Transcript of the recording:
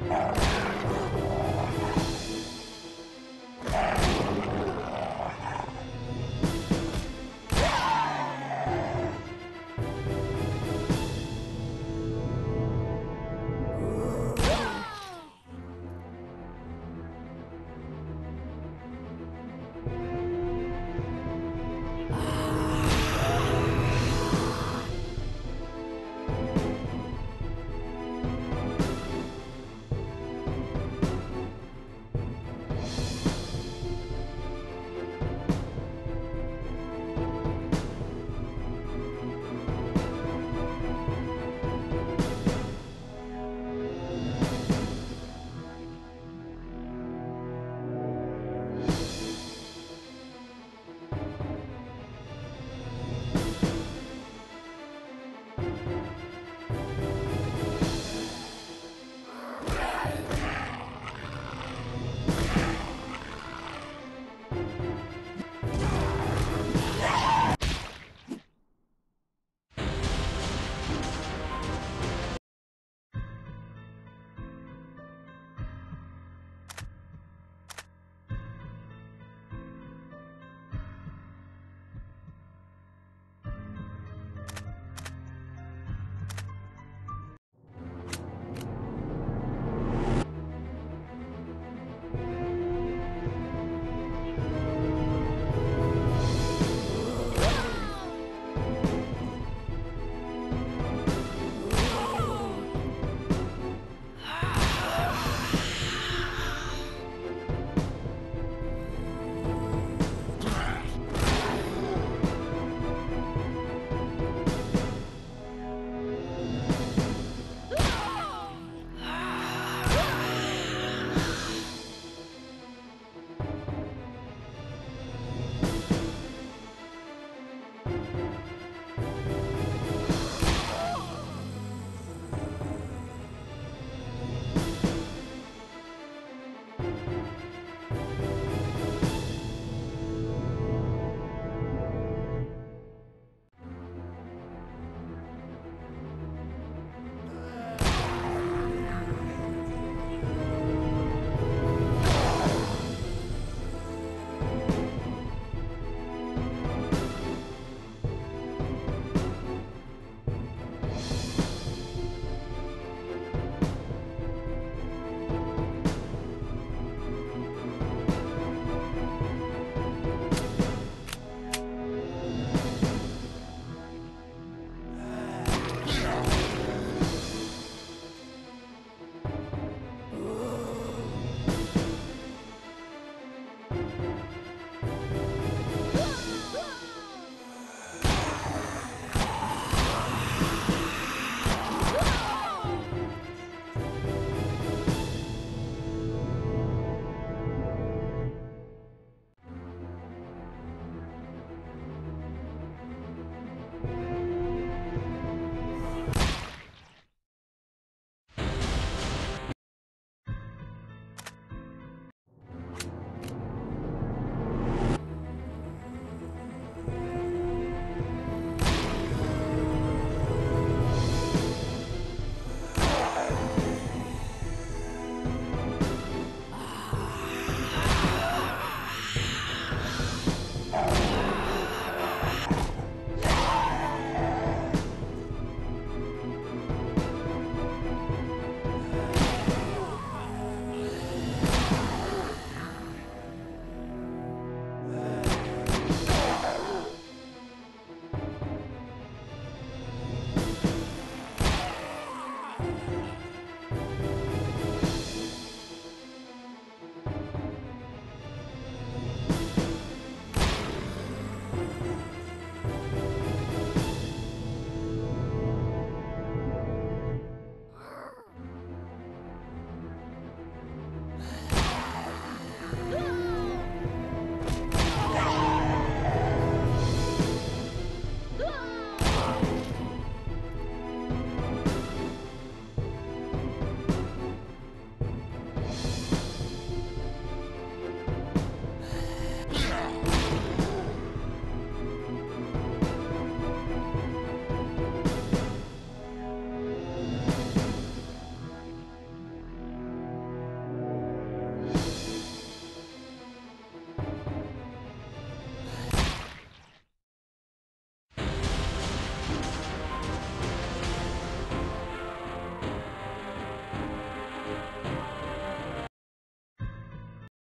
Thank.